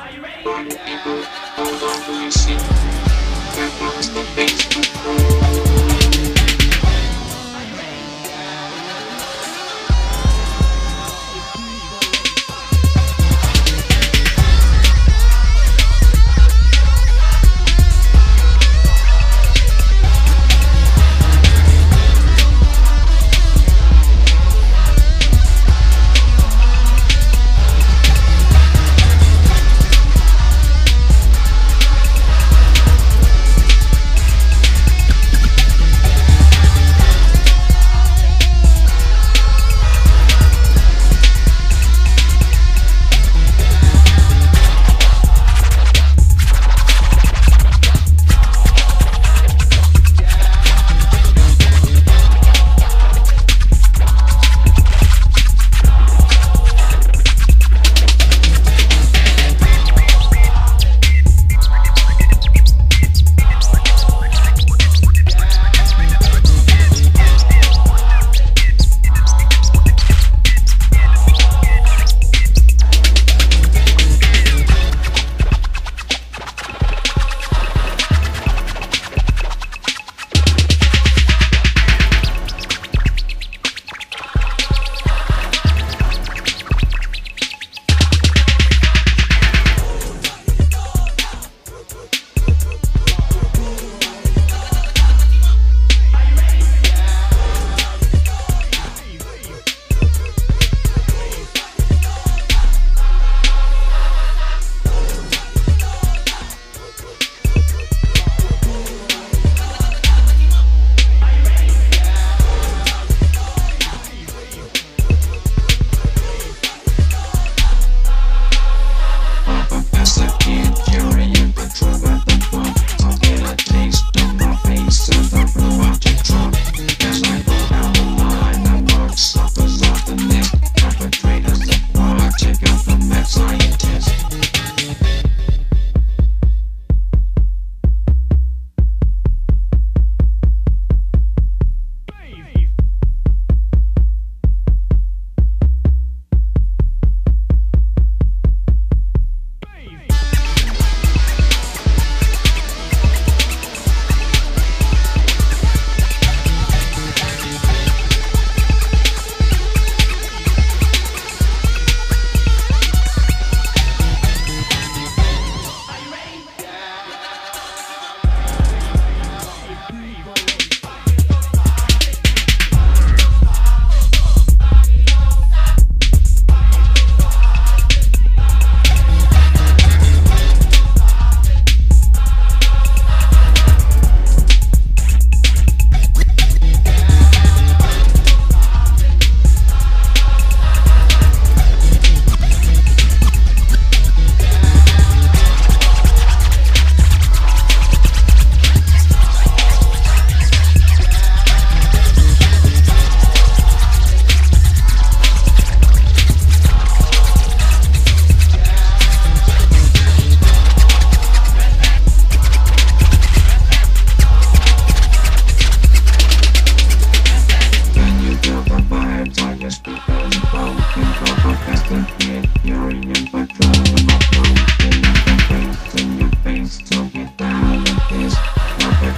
Are you ready? Thank you.